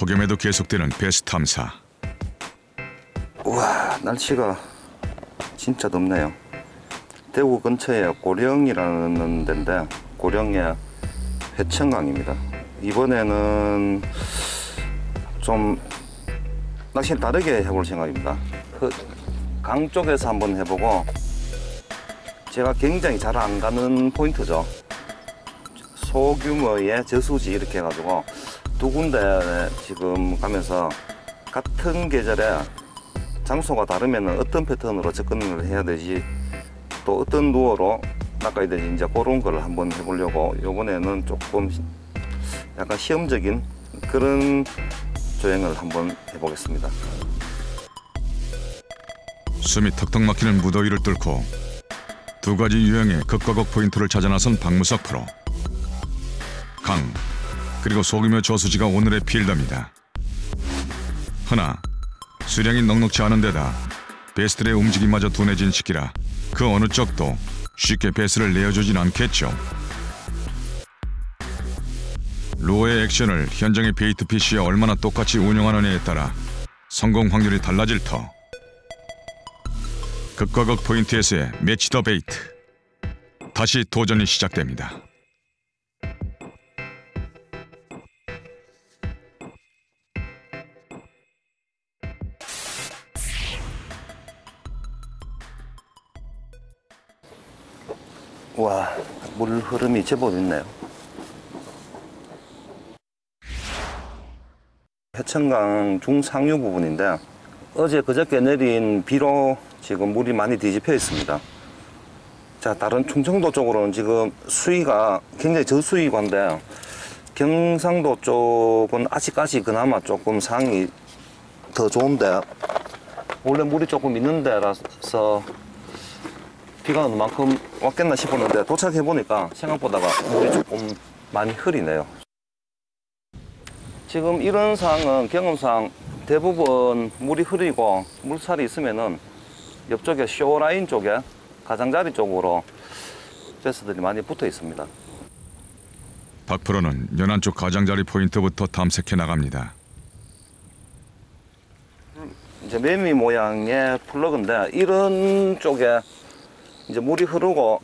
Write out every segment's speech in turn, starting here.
폭염에도 계속되는 베스 탐사. 우와 날씨가 진짜 덥네요. 대구 근처에 고령이라는 데인데 고령의 회천강입니다. 이번에는 좀 낚시를 다르게 해볼 생각입니다. 그 강 쪽에서 한번 해보고 제가 굉장히 잘 안 가는 포인트죠. 소규모의 저수지 이렇게 해가지고 두 군데 지금 가면서 같은 계절에 장소가 다르면 어떤 패턴으로 접근을 해야 되지 또 어떤 루어로 낚아야 되지 이제 그런 걸 한번 해보려고 요번에는 조금 약간 시험적인 그런 조행을 한번 해보겠습니다. 숨이 턱턱 막히는 무더위를 뚫고 두 가지 유형의 극과 극 포인트를 찾아 나선 박무석 프로. 강 그리고 소규모 저수지가 오늘의 필드입니다. 허나 수량이 넉넉지 않은 데다 배스의 움직임마저 둔해진 시기라 그 어느 쪽도 쉽게 배스를 내어주진 않겠죠. 루어의 액션을 현장의 bait fish에 얼마나 똑같이 운영하느냐에 따라 성공 확률이 달라질 터. 극과 극 포인트에서의 매치 더 베이트. 다시 도전이 시작됩니다. 흐름이 제법 있네요. 해천강 중상류 부분인데 어제 그저께 내린 비로 지금 물이 많이 뒤집혀 있습니다. 자, 다른 충청도 쪽으로는 지금 수위가 굉장히 저수위관데 경상도 쪽은 아직까지 그나마 조금 상이 더 좋은데 원래 물이 조금 있는 데라서 비가 오는 만큼 왔겠나 싶었는데 도착해 보니까 생각보다가 물이 조금 많이 흐리네요. 지금 이런 상황은 경험상 대부분 물이 흐리고 물살이 있으면은 옆쪽에 쇼라인 쪽에 가장자리 쪽으로 베스들이 많이 붙어 있습니다. 박 프로는 연안 쪽 가장자리 포인트부터 탐색해 나갑니다. 이제 매미 모양의 플러그인데 이런 쪽에 이제 물이 흐르고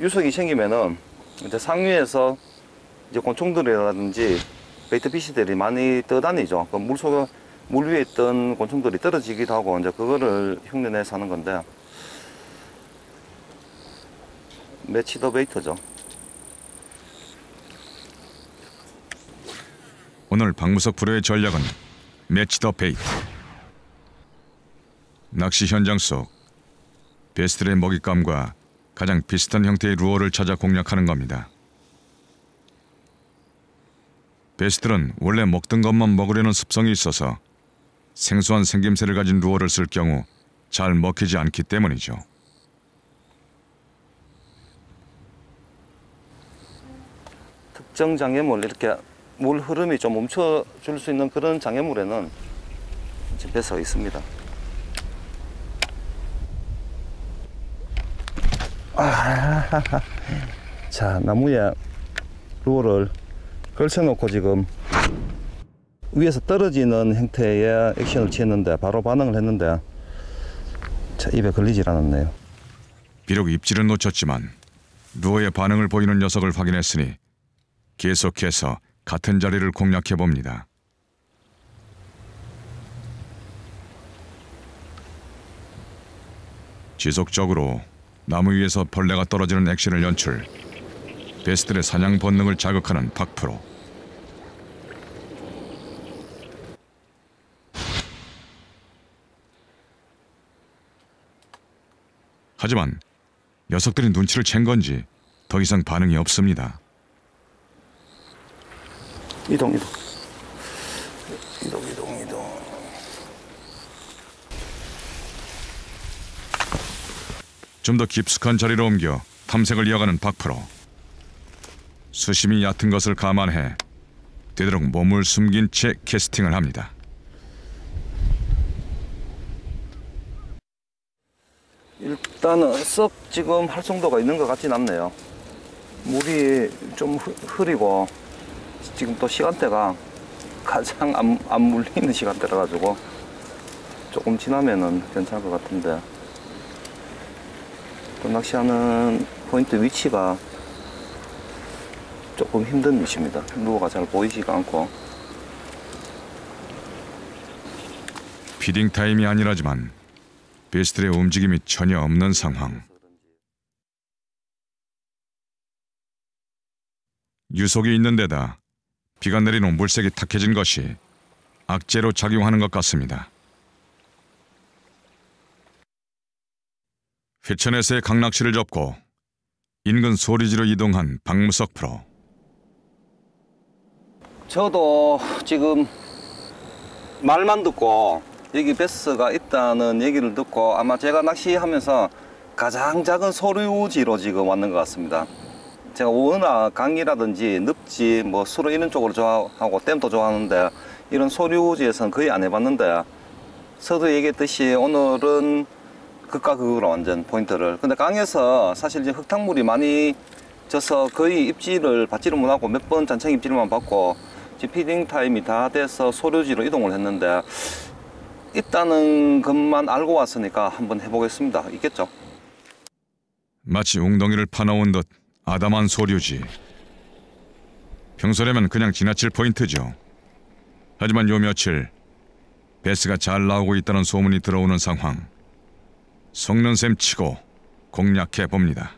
유속이 생기면은 이제 상류에서 이제 곤충들이라든지 bait fish들이 많이 떠다니죠. 그 물속 물 위에 있던 곤충들이 떨어지기도 하고 이제 그거를 흉내내서 하는 건데 match the bait죠. 오늘 박무석 프로의 전략은 match the bait. 낚시 현장 속 베스트의 먹잇감과 가장 비슷한 형태의 루어를 찾아 공략하는 겁니다. 베스트는 원래 먹던 것만 먹으려는 습성이 있어서 생소한 생김새를 가진 루어를 쓸 경우 잘 먹히지 않기 때문이죠. 특정 장애물 이렇게 물 흐름이 좀 멈춰줄 수 있는 그런 장애물에는 지금 배서가 있습니다. 아, 자 나무에 루어를 걸쳐놓고 지금 위에서 떨어지는 형태의 액션을 취했는데 바로 반응을 했는데 자 입에 걸리질 않았네요. 비록 입질은 놓쳤지만 루어의 반응을 보이는 녀석을 확인했으니 계속해서 같은 자리를 공략해 봅니다. 지속적으로 나무 위에서 벌레가 떨어지는 액션을 연출. 베스트의 사냥 본능을 자극하는 박프로. 하지만 녀석들이 눈치를 챈 건지 더 이상 반응이 없습니다. 이동 이동 이동 이동 좀 더 깊숙한 자리로 옮겨 탐색을 이어가는 박프로. 수심이 얕은 것을 감안해 되도록 몸을 숨긴 채 캐스팅을 합니다. 일단은 썩 지금 활성도가 있는 것 같진 않네요. 물이 좀 흐- 흐리고 지금 또 시간대가 가장 안, 안 물리는 시간대라 가지고 조금 지나면은 괜찮을 것 같은데 또 낚시하는 포인트 위치가 조금 힘든 위치입니다. 루어가 잘 보이지가 않고 feeding time이 아니라지만 배스의 움직임이 전혀 없는 상황. 유속이 있는 데다 비가 내린 후 물색이 탁해진 것이 악재로 작용하는 것 같습니다. 회천에서의 강낚시를 접고 인근 소류지로 이동한 박무석 프로. 저도 지금 말만 듣고 여기 베스가 있다는 얘기를 듣고 아마 제가 낚시하면서 가장 작은 소류지로 지금 왔는 것 같습니다. 제가 워낙 강이라든지 늪지 뭐 수로 이런 쪽으로 좋아하고 댐도 좋아하는데 이런 소류지에서는 거의 안 해봤는데 서도 얘기했듯이 오늘은 극과 극으로 완전 포인트를 근데 강에서 사실 이제 흙탕물이 많이 져서 거의 입질을 받지를 못하고 몇 번 잔챙 입질만 받고 지금 feeding time이 다 돼서 소류지로 이동을 했는데 있다는 것만 알고 왔으니까 한번 해보겠습니다. 있겠죠? 마치 웅덩이를 파놓은 듯 아담한 소류지. 평소라면 그냥 지나칠 포인트죠. 하지만 요 며칠 배스가 잘 나오고 있다는 소문이 들어오는 상황. 속는 셈 치고 공략해 봅니다.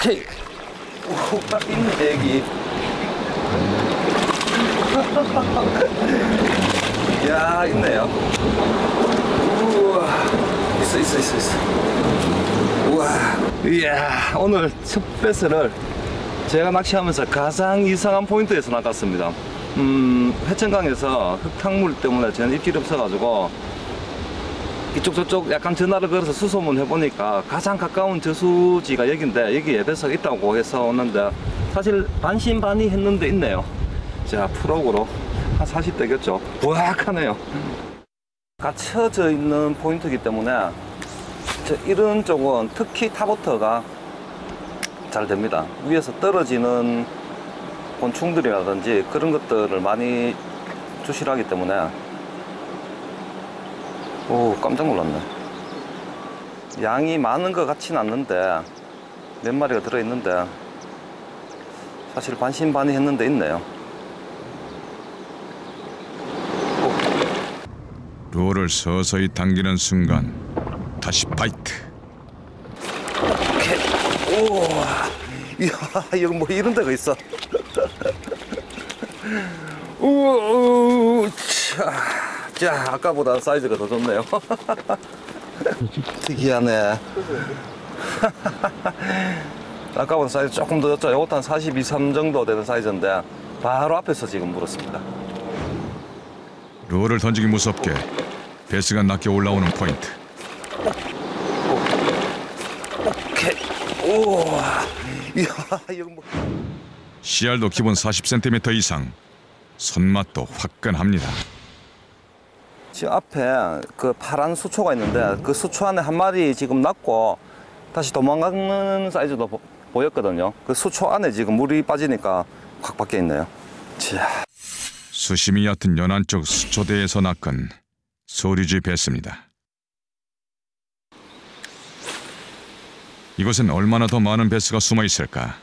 오케이. 오, 딱 있네, 여기. 야, 있네요. 우와. 있어, 있어, 있어, 있어. 우와. 이야, 오늘 첫 배스를 제가 낚시하면서 가장 이상한 포인트에서 낚았습니다. 음, 회천강에서 흙탕물 때문에 저는 입질이 없어가지고 이쪽 저쪽 약간 전화를 걸어서 수소문 해보니까 가장 가까운 저수지가 여기인데 여기에 배석 있다고 해서 오는데 사실 반신반의 했는데 있네요. 자 프로그로 한 40대겠죠? 부악하네요. 갇혀져 있는 포인트이기 때문에 저 이런 쪽은 특히 타버터가 잘 됩니다. 위에서 떨어지는 곤충들이라든지 그런 것들을 많이 주시를 하기 때문에. 오 깜짝 놀랐네. 양이 많은 것 같진 않는데 몇 마리가 들어있는데 사실 반신반의 했는데 있네요. 루어를 서서히 당기는 순간 다시 fight. 오케이. 우와 이야 여기 뭐 이런 데가 있어. 우와 자, 자 아까보다 사이즈가 더 좋네요. 특이하네. 아까보다 사이즈 조금 더 커졌죠? 이것도 한 42, 3 정도 되는 사이즈인데 바로 앞에서 지금 물었습니다. 루어를 던지기 무섭게 베스가 낮게 올라오는 포인트. 오케이. 우와 이야 이거 뭐 CR도 기본 40cm 이상. 손맛도 화끈합니다. 지금 앞에 그 파란 수초가 있는데 그 수초 안에 한 마리 지금 났고 다시 도망가는 사이즈도 보, 보였거든요. 그 수초 안에 지금 물이 빠지니까 확 밖에 있네요. 자, 수심이 얕은 연안 쪽 수초대에서 낚은 소류지 배스입니다. 이곳엔 얼마나 더 많은 배스가 숨어 있을까?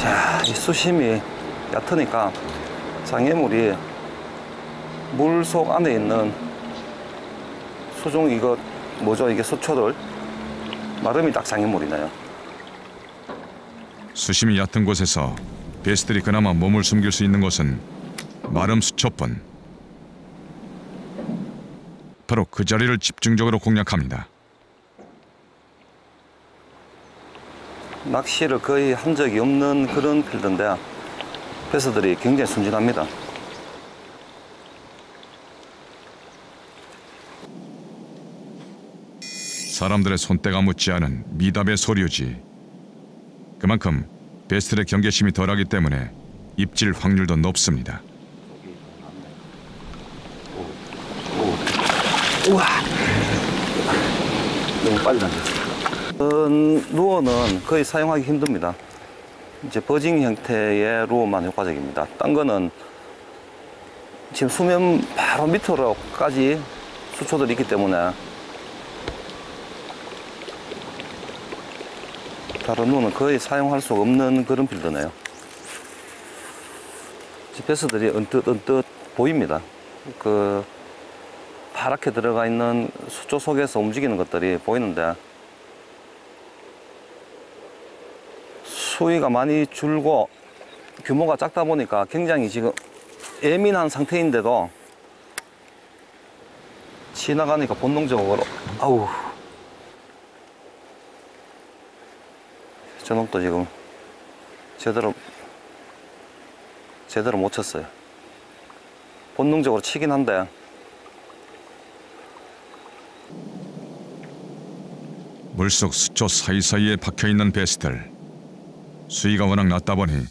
자, 이 수심이 얕으니까 장애물이 물 속 안에 있는 수중 이거 뭐죠? 이게 수초들 마름이 딱 장애물이네요. 수심이 얕은 곳에서 베스들이 그나마 몸을 숨길 수 있는 것은 마름 수초뿐. 바로 그 자리를 집중적으로 공략합니다. 낚시를 거의 한 적이 없는 그런 필드인데 배서들이 굉장히 순진합니다. 사람들의 손때가 묻지 않은 미답의 소류지. 그만큼 베스트의 경계심이 덜하기 때문에 입질 확률도 높습니다. 우와. 너무 빨리. 은 루어는 거의 사용하기 힘듭니다. 이제 버징 형태의 루어만 효과적입니다. 딴 거는 지금 수면 바로 밑으로까지 수초들이 있기 때문에 다른 루어는 거의 사용할 수 없는 그런 필드네요. GPS들이 언뜻 언뜻 보입니다. 그 파랗게 들어가 있는 수조 속에서 움직이는 것들이 보이는데 수위가 많이 줄고 규모가 작다 보니까 굉장히 지금 예민한 상태인데도 지나가니까 본능적으로 아우. 저놈도 지금 제대로 제대로 못 쳤어요. 본능적으로 치긴 한데. 물속 수초 사이사이에 박혀있는 베스들 수위가 워낙 낮다 보니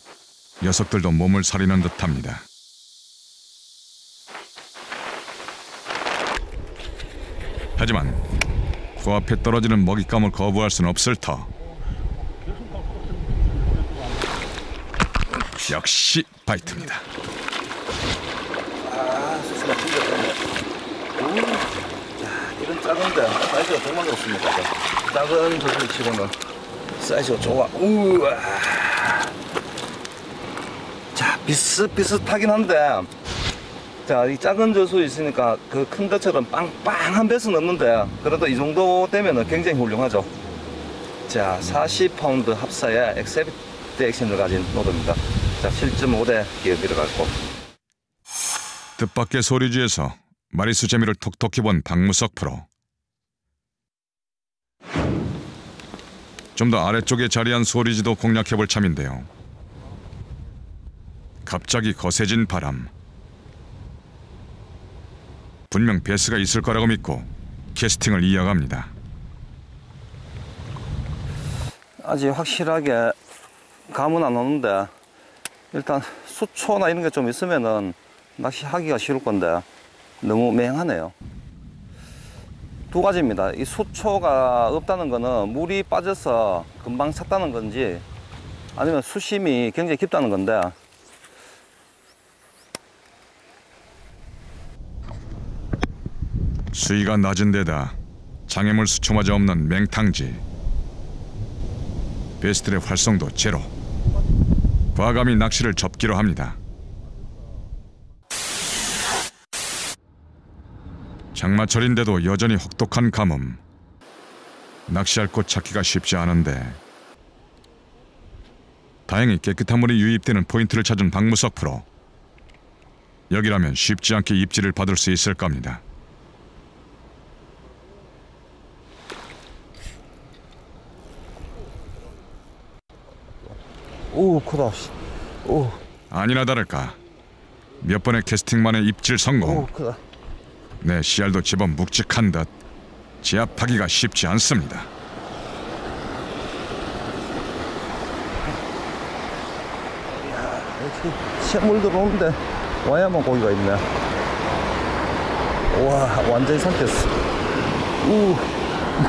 녀석들도 몸을 사리는 듯합니다. 하지만 코앞에 떨어지는 먹잇감을 거부할 수는 없을 터 역시 바이트입니다. 아. 음, 야, 이런 작은데 사이즈가 정말 좋습니다. 이거. 작은 저들 치고는 사이즈가 좋아. 우와. 자, 비슷비슷하긴 한데, 자, 이 작은 저수지니까 그 큰 것처럼 빵빵 한 배스는 없는데, 그래도 이 정도 되면은 굉장히 훌륭하죠. 자, 40파운드 합사의 extra heavy 액션을 가진 rod입니다. 자, 7.5대 기어 들어갔고. 뜻밖의 소류지에서 마리수 재미를 톡톡히 본 박무석 프로. 좀 더 아래쪽에 자리한 소리지도 공략해볼 참인데요. 갑자기 거세진 바람. 분명 베스가 있을 거라고 믿고 캐스팅을 이어갑니다. 아직 확실하게 감은 안 오는데 일단 수초나 이런 게 좀 있으면은 낚시하기가 쉬울 건데 너무 맹하네요. 두 가지입니다. 이 수초가 없다는 거는 물이 빠져서 금방 찼다는 건지 아니면 수심이 굉장히 깊다는 건데 수위가 낮은 데다 장애물 수초마저 없는 맹탕지. 베스트의 활성도 제로. 과감히 낚시를 접기로 합니다. 장마철인데도 여전히 혹독한 가뭄. 낚시할 곳 찾기가 쉽지 않은데 다행히 깨끗한 물이 유입되는 포인트를 찾은 박무석 프로. 여기라면 쉽지 않게 입질을 받을 수 있을 겁니다. 오 크다. 씨. 오, 아니나 다를까 몇 번의 캐스팅 만에 입질 오 성공. 크다. 내 씨알도 제법 묵직한 듯 제압하기가 쉽지 않습니다. 이렇게 샘물 들어오는데 와야만 고기가 있네. 와, 완전히 삼켰어. 우,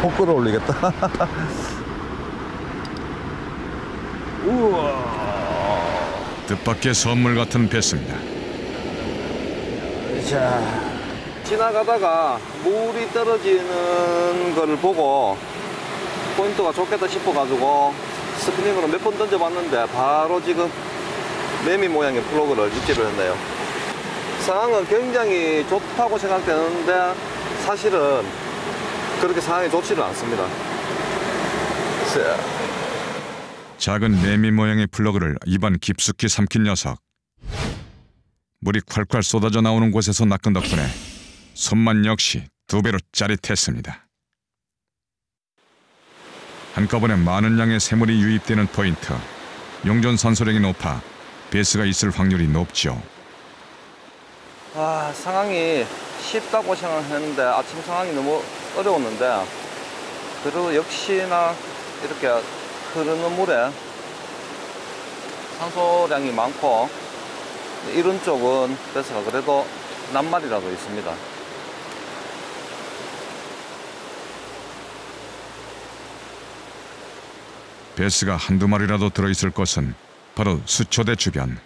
못 끌어올리겠다. 우와. 뜻밖의 선물 같은 배스입니다. 자, 지나가다가 물이 떨어지는 걸 보고 포인트가 좋겠다 싶어 가지고 스피닝으로 몇 번 던져 봤는데 바로 지금 매미 모양의 플러그를 입질을 했네요. 상황은 굉장히 좋다고 생각되는데 사실은 그렇게 상황이 좋지는 않습니다. 자, 작은 매미 모양의 플러그를 입안 깊숙이 삼킨 녀석. 물이 콸콸 쏟아져 나오는 곳에서 낚은 덕분에 손맛 역시 두 배로 짜릿했습니다. 한꺼번에 많은 양의 새물이 유입되는 포인트. 용존 산소량이 높아 배스가 있을 확률이 높죠. 아, 상황이 쉽다고 생각했는데 아침 상황이 너무 어려웠는데 그래도 역시나 이렇게 흐르는 물에 산소량이 많고 이런 쪽은 배스가 그래도 낱말이라도 있습니다. 베스가 한두 마리라도 들어있을 곳은 바로 수초대 주변.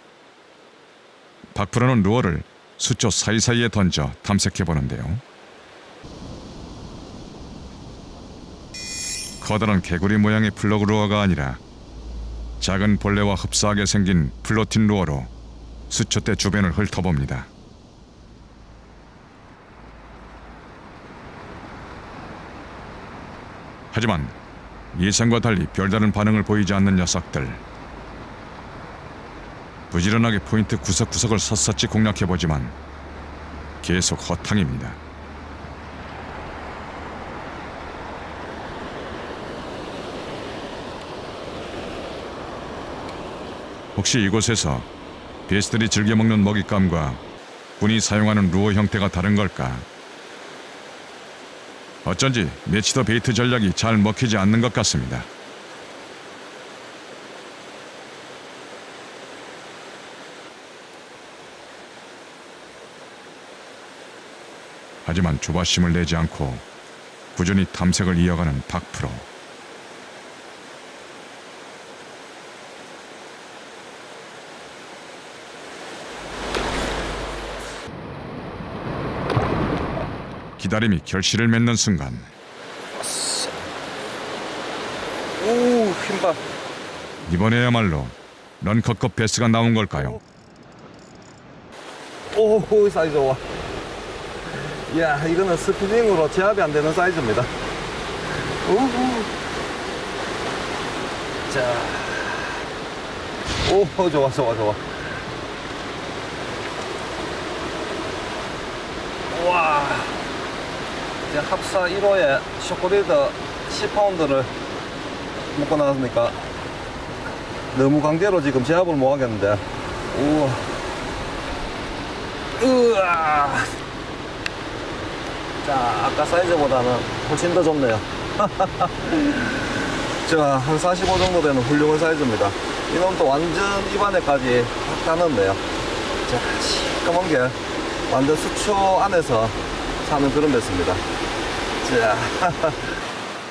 박프로는 루어를 수초 사이사이에 던져 탐색해 보는데요. 커다란 개구리 모양의 플러그 루어가 아니라 작은 벌레와 흡사하게 생긴 floating 루어로 수초대 주변을 훑어봅니다. 하지만 예상과 달리 별다른 반응을 보이지 않는 녀석들. 부지런하게 포인트 구석구석을 샅샅이 공략해보지만 계속 허탕입니다. 혹시 이곳에서 배스들이 즐겨 먹는 먹잇감과 군이 사용하는 루어 형태가 다른 걸까? 어쩐지 match the bait 전략이 잘 먹히지 않는 것 같습니다. 하지만 조바심을 내지 않고 꾸준히 탐색을 이어가는 박 프로. 기다림이 결실을 맺는 순간 오, 흰밥. 이번에야말로 런커급 베스가 나온 걸까요? 오, 사이즈 좋아. 야, 이거는 스피닝으로 제압이 안 되는 사이즈입니다. 우후. 자. 오, 좋아, 좋아, 좋아. 와. 이제 합사 1호에 쇼크리더 10파운드를 먹고 나왔으니까 너무 강제로 지금 제압을 못 하겠는데. 우와. 으아. 자, 아까 사이즈보다는 훨씬 더 좁네요. 자, 한 45 정도 되는 훌륭한 사이즈입니다. 이놈도 완전 입안에까지 확 가는데요. 자, 시꺼먼 게 완전 수초 안에서 사는 그런 배스입니다. 자,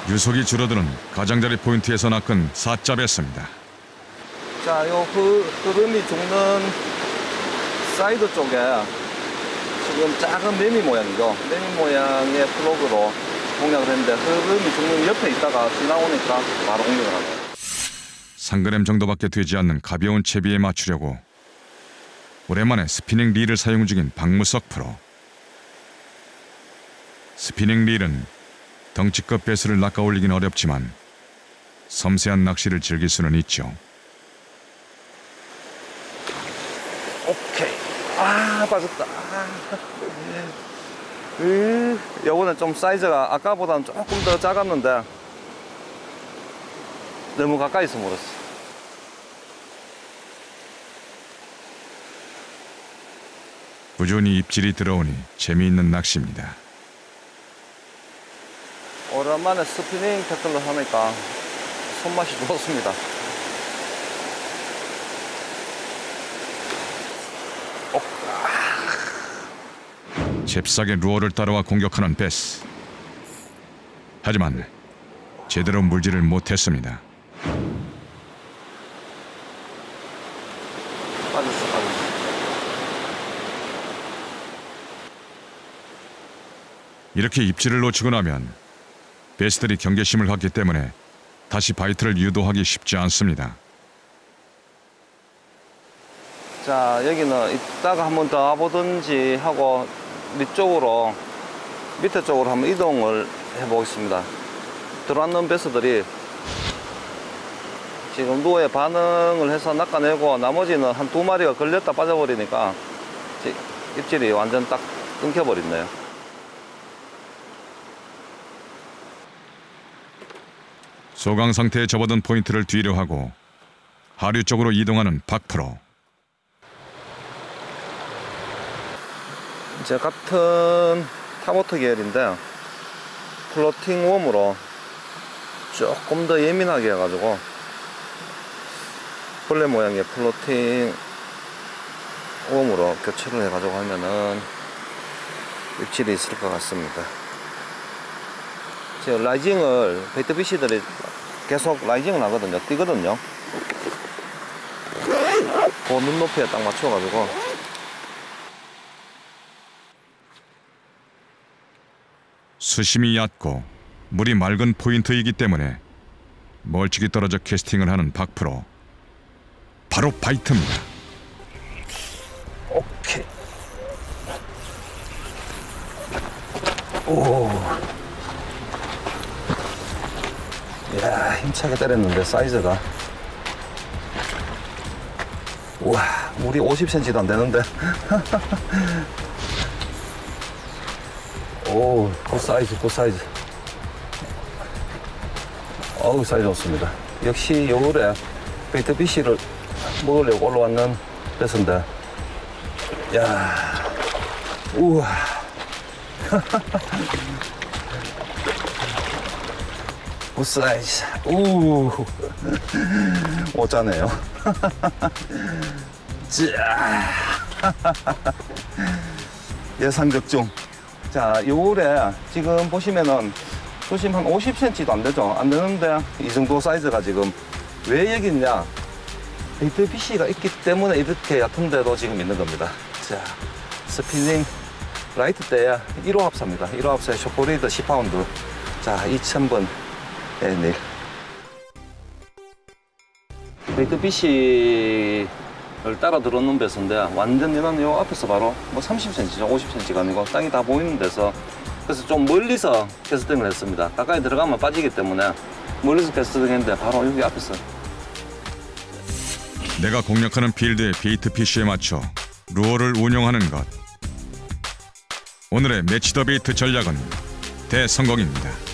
유속이 줄어드는 가장자리 포인트에서 낚은 베스입니다. 자, 요 흐, 흐름이 죽는 사이드 쪽에 지금 작은 매미 모양이죠. 매미 모양의 플러그로 공략을 했는데 흐름이 죽는 옆에 있다가 지나오니까 바로 공략을 하네요. 3g 정도밖에 되지 않는 가벼운 채비에 맞추려고 오랜만에 스피닝 릴을 사용 중인 박무석 프로. 스피닝 릴은 덩치급 배스를 낚아 올리긴 어렵지만 섬세한 낚시를 즐길 수는 있죠. 오케이. 아, 빠졌다. 아. 으, 요거는 좀 사이즈가 아까보다는 조금 더 작았는데 너무 가까이서 물었어. 꾸준히 입질이 들어오니 재미있는 낚시입니다. 오랜만에 스피닝 태클로 하니까 손맛이 좋습니다. 잽싸게 루어를 따라와 공격하는 베스. 하지만 제대로 물질을 못했습니다. 빠졌어, 빠졌어. 이렇게 입질을 놓치고 나면 베스들이 경계심을 갖기 때문에 다시 바이트를 유도하기 쉽지 않습니다. 자, 여기는 이따가 한 번 더 와보든지 하고 밑쪽으로, 밑에 쪽으로 한번 이동을 해보겠습니다. 들어왔는 베스들이 지금 누에 반응을 해서 낚아내고 나머지는 한 두 마리가 걸렸다 빠져버리니까 지- 입질이 완전 딱 끊겨버렸네요. 소강 상태에 접어든 포인트를 뒤로 하고 하류 쪽으로 이동하는 박프로. 이제 같은 타모터 계열인데 floating worm으로 조금 더 예민하게 해가지고 벌레 모양의 floating worm으로 교체를 해가지고 하면은 입질이 있을 것 같습니다. 지금 rising을 bait fish들이 계속 rising을 하거든요. 뛰거든요. 그 눈높이에 딱 맞춰가지고 수심이 얕고 물이 맑은 포인트이기 때문에 멀찍이 떨어져 캐스팅을 하는 박프로 바로 바이트입니다. 오케이. 오. 힘차게 때렸는데 사이즈가. 우와, 물이 50cm도 안 되는데. 오, 그 사이즈, 그 사이즈. 어우, 사이즈 좋습니다. 역시 여울에 bait fish를 먹으려고 올라왔는 배스인데. 야, 우와. Good size. 우. 오짜네요. 자. 예상 적중. 자, 여울에 지금 보시면은 수심 한 50cm도 안 되죠? 안 되는데 이 정도 사이즈가 지금 왜 여기 있냐? bait fish가 있기 때문에 이렇게 얕은 데도 지금 있는 겁니다. 자, 스피닝 light 대에 1호 합사입니다. 1호 합사에 shock leader 10파운드. 자, 2000번 애닐. bait fish를 따라 들어온 배스인데 완전 얘는 요 앞에서 바로 뭐 30cm죠. 50cm가 아니고 땅이 다 보이는 데서 그래서 좀 멀리서 캐스팅을 했습니다. 가까이 들어가면 빠지기 때문에 멀리서 캐스팅했는데 바로 여기 앞에서 내가 공략하는 필드의 bait fish에 맞춰 루어를 운용하는 것. 오늘의 match the bait 전략은 대성공입니다.